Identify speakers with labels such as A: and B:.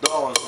A: dollars